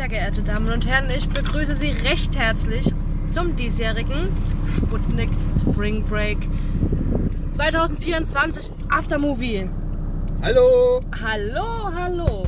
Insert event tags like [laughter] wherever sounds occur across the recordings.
Sehr geehrte Damen und Herren, ich begrüße Sie recht herzlich zum diesjährigen Sputnik Spring Break 2024 Aftermovie. Hallo! Hallo, hallo!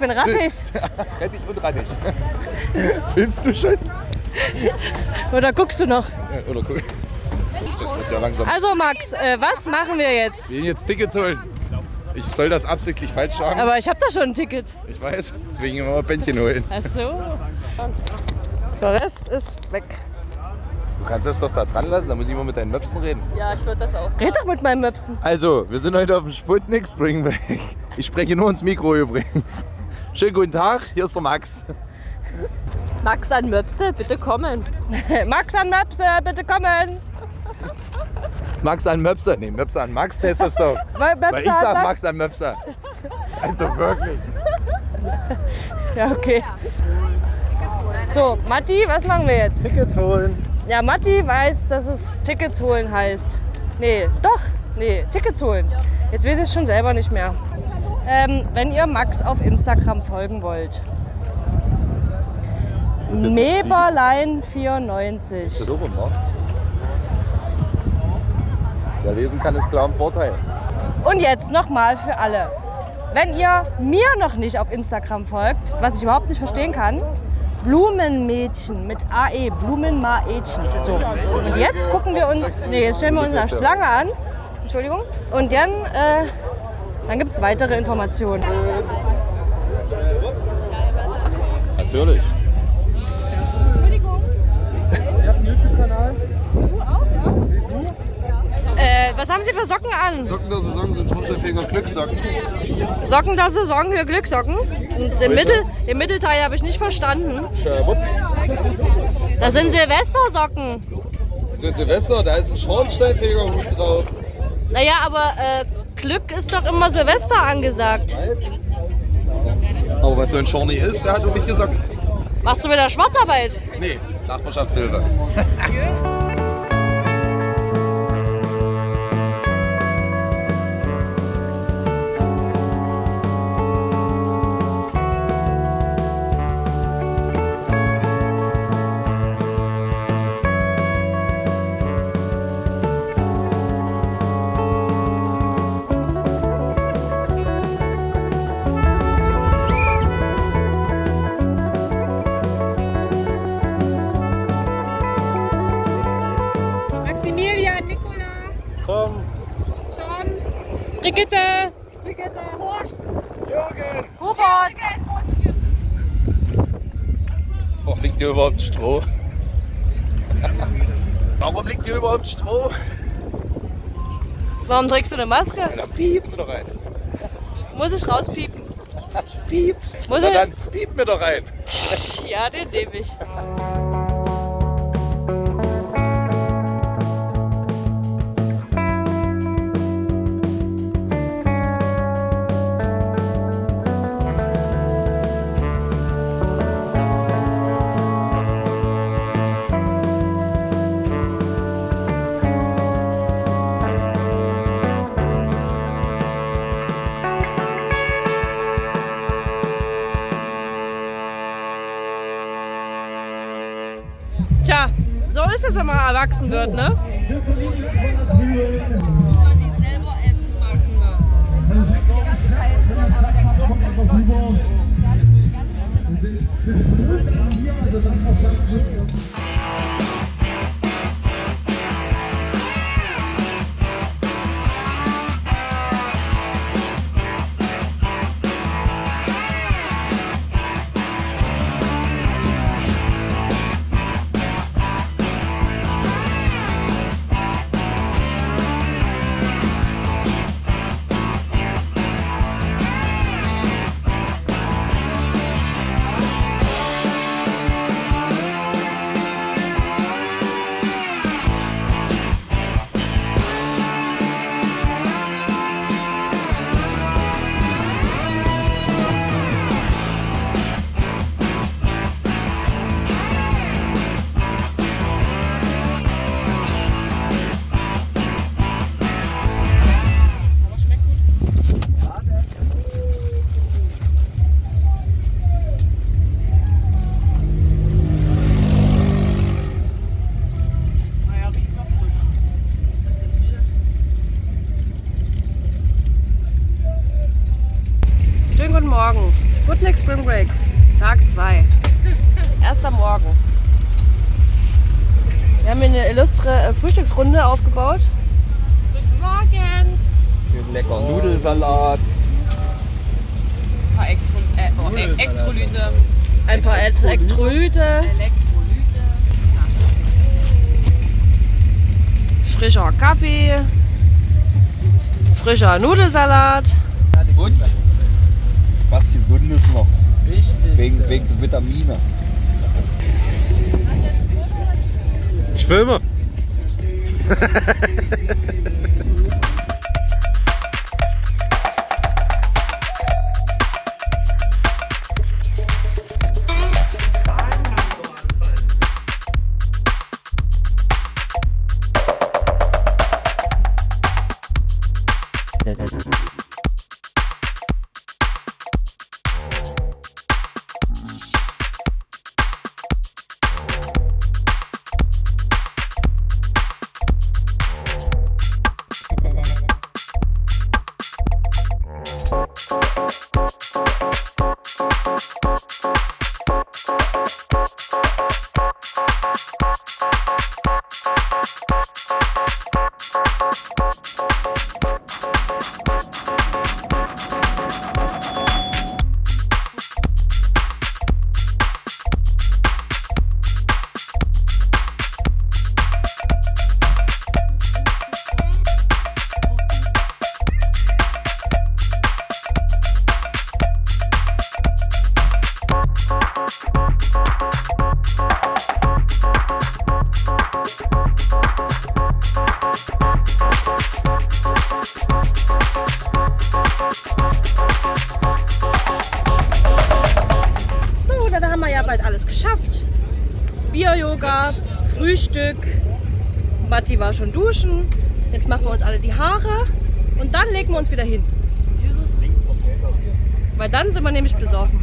Bin rattig. [laughs] Rettich und Rettich. [laughs] Filmst du schon? Oder guckst du noch? Ja, Oder guck. Das wird ja langsam. Also Max, äh, was machen wir jetzt? Wir gehen jetzt Tickets holen. Ich soll das absichtlich falsch sagen. Aber ich habe da schon ein Ticket. Ich weiß. Deswegen immer mal Bändchen holen. Ach so. Der Rest ist weg. Du kannst das doch da dran lassen. Da muss ich mal mit deinen Möpsen reden. Ja, ich würde das auch. Red doch mit meinem Möpsen. Also, wir sind heute auf dem Sputnik Spring Break. Ich spreche nur ins Mikro übrigens. Schönen guten Tag. Hier ist der Max. Max an Möpse, bitte kommen. [laughs] Max an Möpse, bitte kommen. Max an Möpser. Nee, Möpser an Max heißt das doch. [laughs] Weil Möpse Weil ich sag Max- Max an Möpser. Also wirklich. [laughs] Ja, okay. So, Matti, was machen wir jetzt? Tickets holen. Ja, Matti weiß, dass es Tickets holen heißt. Nee, doch. Nee, Tickets holen. Jetzt weiß ich es schon selber nicht mehr. Ähm, wenn ihr Max auf Instagram folgen wollt. Ist das jetzt das Spiel? Meberlein94. Ist das so rum, wa? Wer lesen kann, ist klar ein Vorteil. Und jetzt nochmal für alle. Wenn ihr mir noch nicht auf Instagram folgt, was ich überhaupt nicht verstehen kann, Blumenmädchen mit AE, Blumenmädchen. So. Und jetzt gucken wir uns, nee, jetzt stellen wir uns eine Schlange an. Entschuldigung. Und dann, äh, dann gibt es weitere Informationen. Natürlich. Äh, was haben Sie für Socken an? Socken der Saison sind Schornsteinfeger Glückssocken. Socken der Saison für Glückssocken. Und den, Mittel, den Mittelteil habe ich nicht verstanden. Das sind Silvestersocken. Sind Silvester, da ist ein Schornsteinfeger-Hut drauf. Naja, aber äh, Glück ist doch immer Silvester angesagt. Aber was so ein Schorni ist, der hat doch nicht gesagt. Machst du wieder Schwarzarbeit? Nee, Nachbarschaftshilfe. [laughs] überhaupt Stroh? Warum liegt hier überhaupt Stroh? Warum trägst du eine Maske? Na, piep mir doch rein. Muss ich rauspiepen? Piep. Muss Na ich? dann, piep mir doch rein. Ja, den nehme ich. Ist wenn man erwachsen wird, ne? Schönen Morgen. Wir haben hier eine illustre äh, Frühstücksrunde aufgebaut. Guten Morgen. Schön lecker Nudelsalat. Ein paar Elektro äh, oh, E- Elektrolyte. Ein paar Elektrolyte, Elektrolyte. frischer Kaffee, frischer Nudelsalat. Und was Gesundes noch. Richtig. Wegen, wegen Vitamine. Ich [laughs] Frühstück. Matti war schon duschen. Jetzt machen wir uns alle die Haare und dann legen wir uns wieder hin. Weil dann sind wir nämlich besoffen.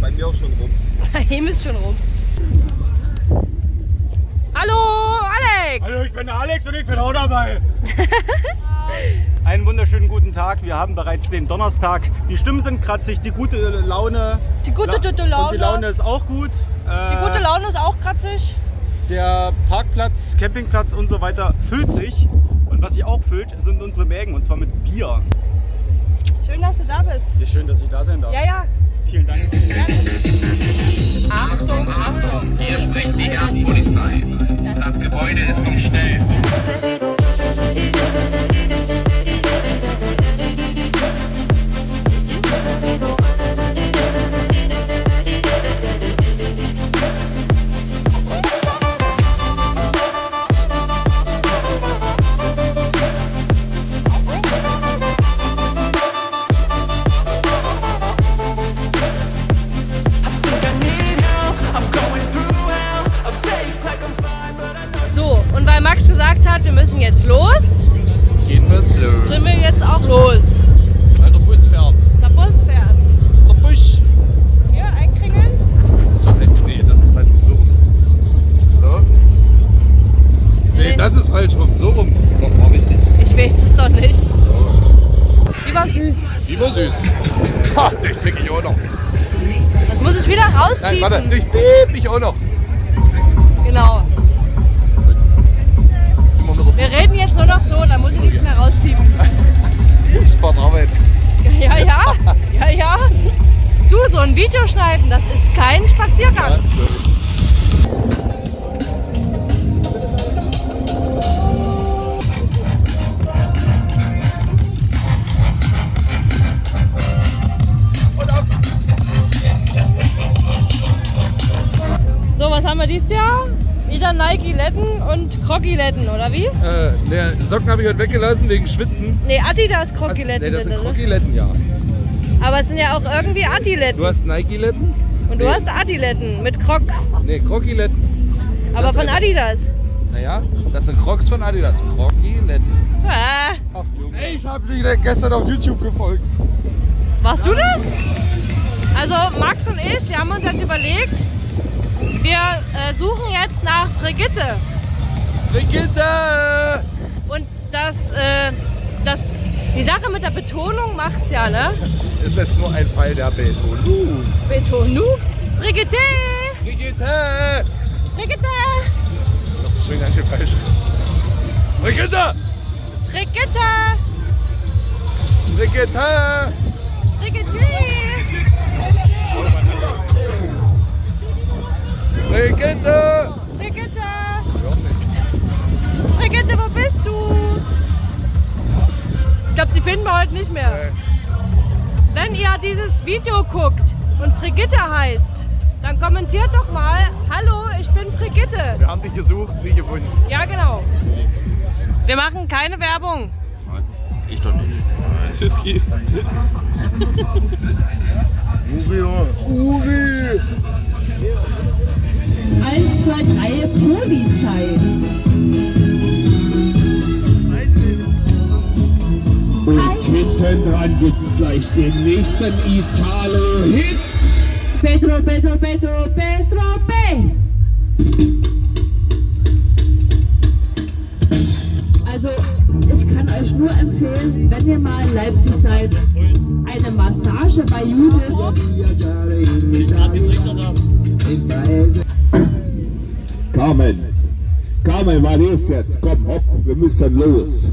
Bei mir auch schon rum. Bei ihm ist schon rum. Hallo, Alex! Hallo, ich bin der Alex und ich bin auch dabei. Einen wunderschönen guten Tag. Wir haben bereits den Donnerstag. Die Stimmen sind kratzig, die gute Laune. Die gute, La- Und Laune. die Laune ist auch gut. Die gute Laune ist auch kratzig. Der Parkplatz, Campingplatz und so weiter füllt sich. Und was sich auch füllt, sind unsere Mägen. Und zwar mit Bier. Schön, dass du da bist. Ja, schön, dass ich da sein darf. Ja, ja. Vielen Dank. Achtung, war süß. Lieber süß. Ha, dich fick ich auch noch. Das muss ich wieder Nein, rauspiepen. warte, dich piep ich auch noch. Genau. Wir reden jetzt nur noch so, dann muss ich nichts mehr rauspiepen. [laughs] der Spart Arbeit. Ja, ja, ja, ja. Du, so ein Video schneiden, das ist kein Spaziergang. So, was haben wir dieses Jahr? Wieder Nike-Letten und Crocky-Letten, oder wie? Äh, ne, Socken habe ich heute weggelassen wegen Schwitzen. Nee, Adidas Crocky-Letten Ne, das sind das. ne? Crocky-Letten, ja. Aber es sind ja auch irgendwie Adiletten. Du hast Nike-Letten? Und du nee. hast Adiletten mit Croc. Ne, Crocky-Letten. Aber Ganz von einfach. Adidas. Naja, das sind Crocs von Adidas. Crocky-Letten. Ah, Ach, Junge. Ey, ich habe dir gestern auf YouTube gefolgt. warst du das? Also Max und ich, wir haben uns jetzt überlegt, wir äh, suchen jetzt nach Brigitte. Brigitte! Und das, äh, das, die Sache mit der Betonung macht's ja, ne? Es ist nur ein Fall der Betonung. Betonung? Brigitte! Brigitte! Brigitte! Das ist schon ganz schön falsch. Brigitte! Brigitte! Brigitte! Brigitte! Brigitte! Brigitte! Brigitte, wo bist du? Ich glaube, die finden wir heute nicht mehr. Wenn ihr dieses Video guckt und Brigitte heißt, dann kommentiert doch mal, hallo, ich bin Brigitte. Wir haben dich gesucht, nie gefunden. Ja, genau. Wir machen keine Werbung. Ich doch nicht. Tiski. Uri! 1, 2, 3, Polizei. Und hinten dran gibt's gleich den nächsten Italo-Hit. Pedro, Pedro, Pedro, Pedro, P. Also, ich kann euch nur empfehlen, wenn ihr mal in Leipzig seid, eine Massage bei Judith. Carmen, Carmen, was ist jetzt? Komm, hopp, wir müssen los.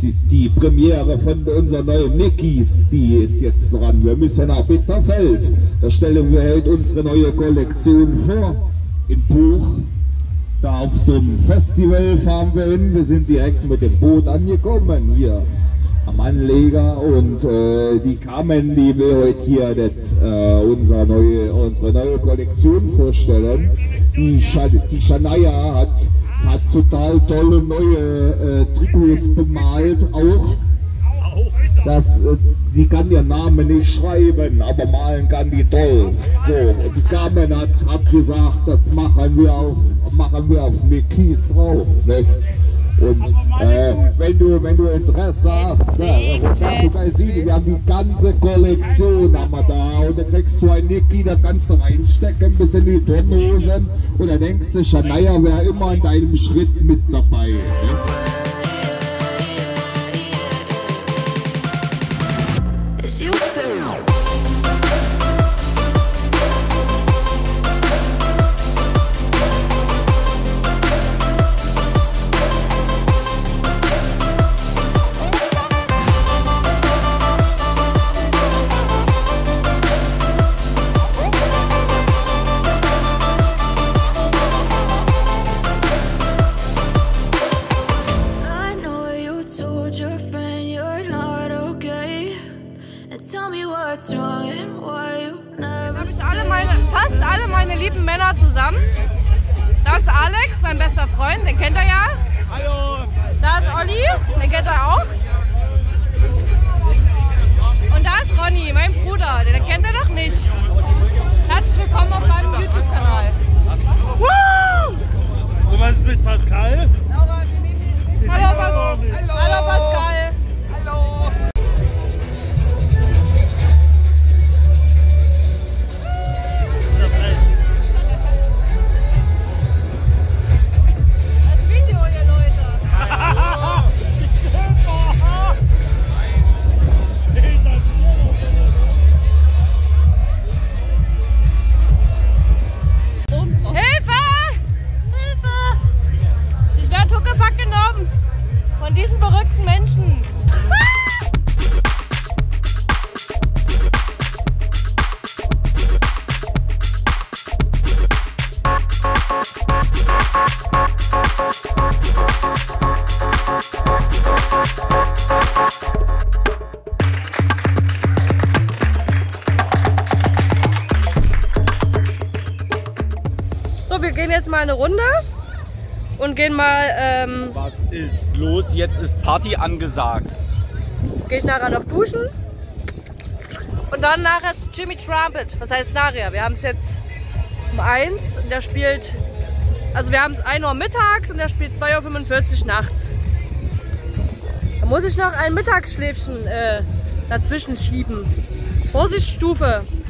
Die, die Premiere von unseren neuen Mickeys, die ist jetzt dran. Wir müssen nach Bitterfeld. Da stellen wir heute unsere neue Kollektion vor. Im Buch. Da auf so einem Festival fahren wir hin. Wir sind direkt mit dem Boot angekommen hier am Anleger und äh, die Carmen, die will heute hier das, äh, unser neue, unsere neue Kollektion vorstellen. Die, Scha die Shania hat, hat total tolle neue äh, Trikots bemalt, auch. Das, äh, die kann ihren Namen nicht schreiben, aber malen kann die toll. So, die Carmen hat, hat gesagt, das machen wir auf, machen wir auf Mickey's drauf. Nicht? Und äh, wenn, du, wenn du Interesse hast, ne, Roberto Gaisini, wir haben die ganze Kollektion haben wir da und da kriegst du ein Niki, da kannst du reinstecken bis in die Turnhosen und dann denkst du, Shania wäre immer in deinem Schritt mit dabei. Ne? I gehen jetzt mal eine Runde und gehen mal, ähm, Was ist los? Jetzt ist Party angesagt. gehe ich nachher noch duschen. Und dann nachher zu Jimmy Trumpet. Was heißt nachher? Wir haben es jetzt um 1 und der spielt, also wir haben es 1 Uhr mittags und der spielt 2.45 Uhr nachts. Da muss ich noch ein Mittagsschläfchen äh, dazwischen schieben. Vorsichtsstufe. Warte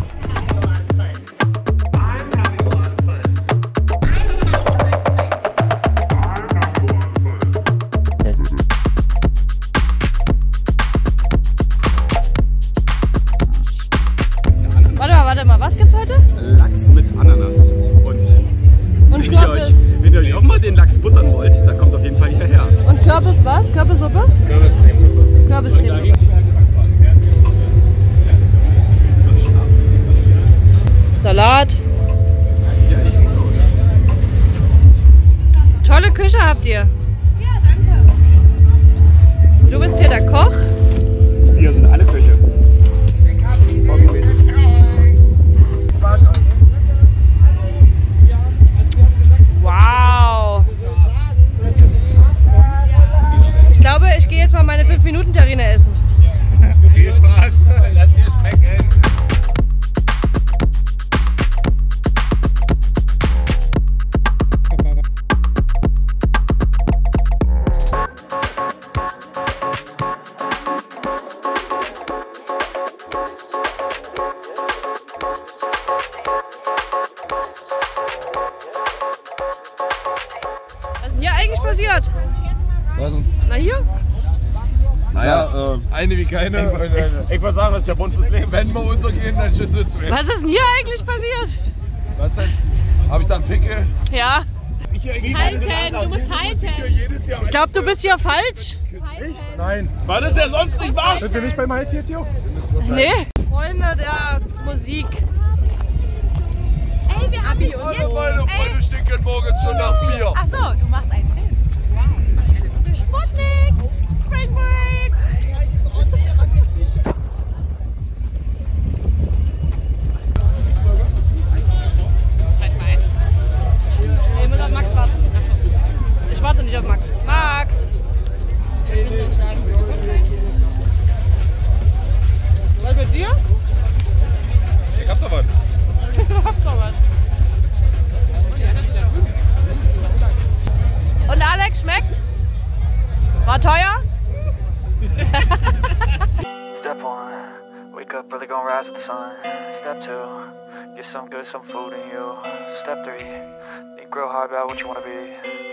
Was ist denn hier eigentlich passiert? Na hier? Naja, eine wie keine. und eine. Ich würde sagen, das ist der Bund fürs Leben. Wenn wir untergehen, dann schütze zwei. Was ist denn hier eigentlich passiert? Was denn? Habe ich da einen Pickel? Ja. Halten, du musst halten. Ich glaube, du bist hier falsch. Nein. War das ja sonst nicht wahr? Sind wir nicht beim High Theater? Nee. Freunde der Musik. Ey, wir haben hier Also meine Freunde stinken morgens schon nach Bier. Achso, du machst einen Ich warte nicht auf Max. Max! Was mit dir? Ich hab doch was. Du hast doch was. Und Alex, schmeckt? War teuer? [laughs] Step one, wake up early, gonna rise with the sun. Step two, get some good, some food in you. Step three, think real hard about what you wanna be.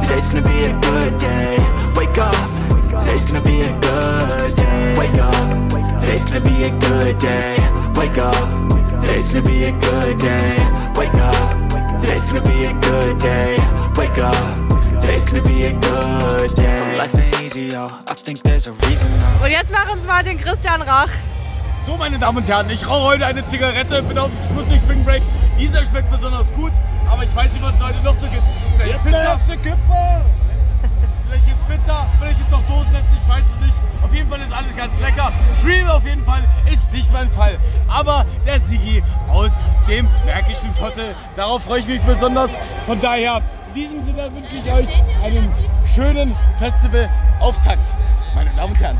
Today's gonna be a good day. Wake up. Today's gonna be a good day. Wake up. Today's gonna be a good day. Wake up. Today's gonna be a good day. Wake up. Today's gonna be a good day. Wake up. Today's gonna be a good day. So life ain't easy, yo. I think there's a reason. Und jetzt mach uns mal den Christian Rach. So, meine Damen und Herren, ich rauche heute eine Zigarette, bin auf dem Sputnik Spring Break. Dieser schmeckt besonders gut, aber ich weiß nicht, was es heute noch so gibt. Vielleicht Pizza? Vielleicht gibt's Pizza, vielleicht gibt's auch Dosenessen, ich weiß es nicht. Auf jeden Fall ist alles ganz lecker. Stream auf jeden Fall ist nicht mein Fall. Aber der Sigi aus dem Märkischen Hotel, darauf freue ich mich besonders. Von daher, in diesem Sinne wünsche ich euch einen schönen Festivalauftakt, meine Damen und Herren.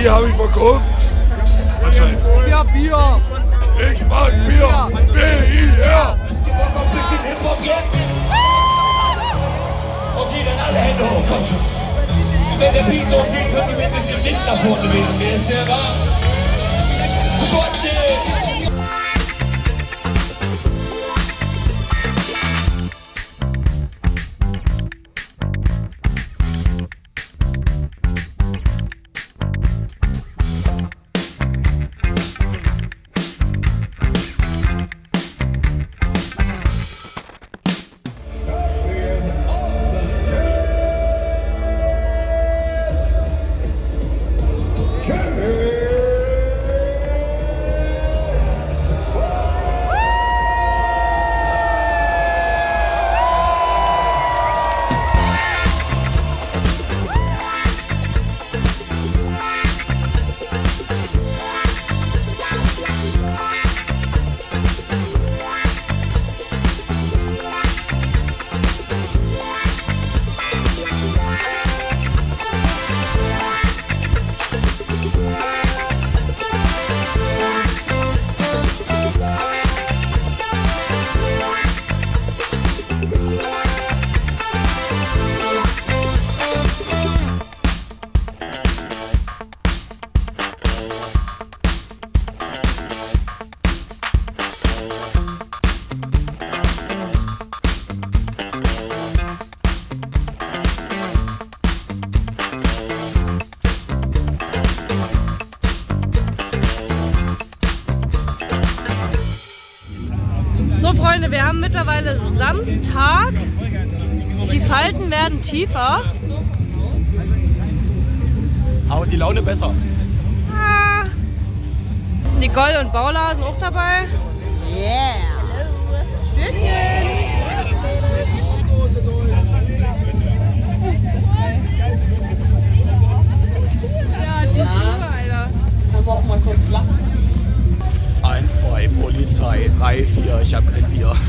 Die habe ich verkauft. Anscheinend. Ja, Bier. Ich mag Bier. B-I-R. Okay, dann alle Hände hoch, kommt schon. Wenn der Beat losgeht, könnt ihr mir ein bisschen Wind nach vorne wählen. Wer ist der war? Sputnik! Tiefer. Aber die Laune besser. Ah. Nicole und Paula sind auch dabei. Yeah. Stößchen. Ja, die Schuhe, Alter. Können wir auch mal kurz lachen? Eins, zwei, Polizei, drei, vier, ich hab kein Bier. [laughs]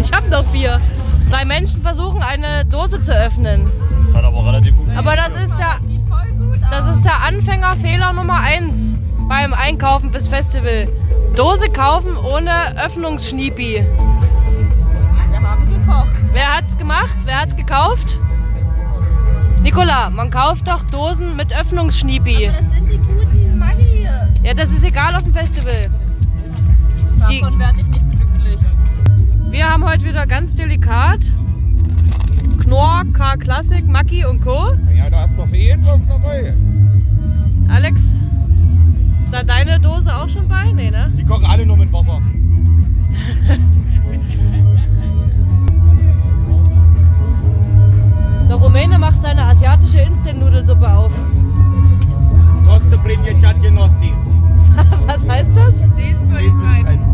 Ich hab noch Bier. Zwei Menschen versuchen eine Dose zu öffnen. Das hat aber relativ gut Aber das ist ja, das ist der Anfängerfehler Nummer eins beim Einkaufen bis Festival. Dose kaufen ohne Öffnungsschniepi. Wir haben gekocht. Wer hat's gemacht? Wer hat's gekauft? Nicola, man kauft doch Dosen mit Öffnungsschniepi. Das sind die guten Maggi. Ja, das ist egal auf dem Festival. Davon werde ich nicht glücklich. Wir haben heute wieder ganz delikat Knorr, K Classic, Maki und Co. Ja, da ist doch für jeden was dabei. Alex, ist da deine Dose auch schon bei? Nee, ne? Die kochen alle nur mit Wasser. [laughs] Der Rumäne macht seine asiatische Instant-Nudelsuppe auf. Toste brinje Chatjenosti. [laughs] Was heißt das? Sehenswürdigkeit.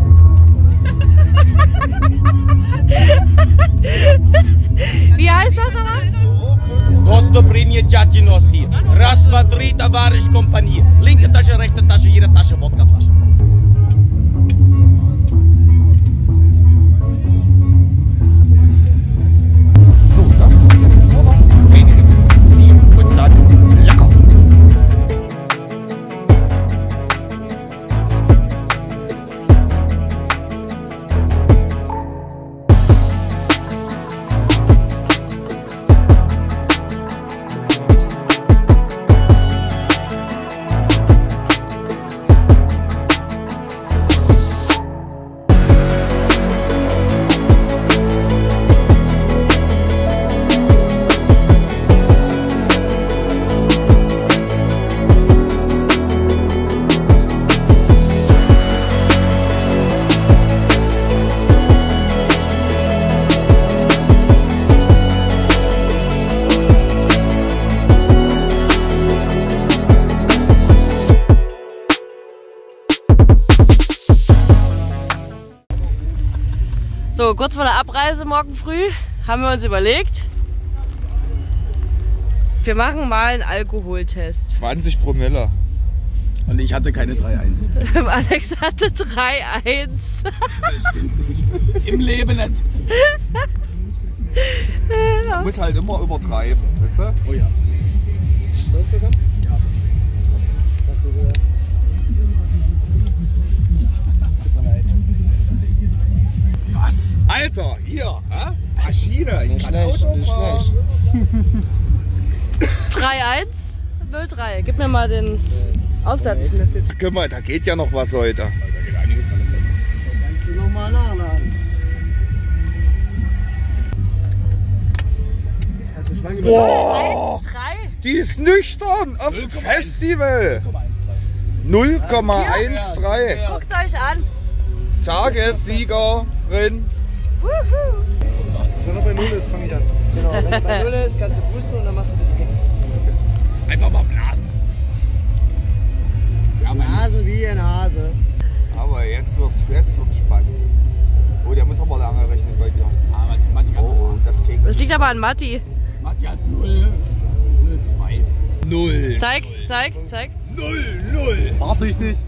Abreise morgen früh haben wir uns überlegt, wir machen mal einen Alkoholtest. 20 Promille. Und ich hatte keine 3-1. [laughs] Alex hatte 3-1. Das stimmt nicht. Im Leben nicht. [laughs] Ja. Muss halt immer übertreiben, weißt du? Oh ja. Alter, hier, hä? Maschine, ich kann Auto fahren. 3-1, 0-3. [laughs] Gib mir mal den Aufsatz. Guck mal, da geht ja noch was heute. Kannst du nochmal nachladen. Also Boah, 1-3. die ist nüchtern auf dem Festival. 0,13. Guckt euch an. Tagessiegerin. Wenn er bei Null ist, fange ich an. Genau, wenn er bei Null ist, kannst du pusten und dann machst du das Kind. Einfach mal blasen. Ja, Hase wie ein Hase. Aber jetzt wird's, jetzt wird's spannend. Oh, der muss aber lange rechnen bei dir. Ah, Mathematik hat Oh, oh, das Keks. Das liegt aber an Matti. Matti hat 0, 0, 2. 0. Zeig, zeig, zeig. 0, 0. Fahrtüchtig. So,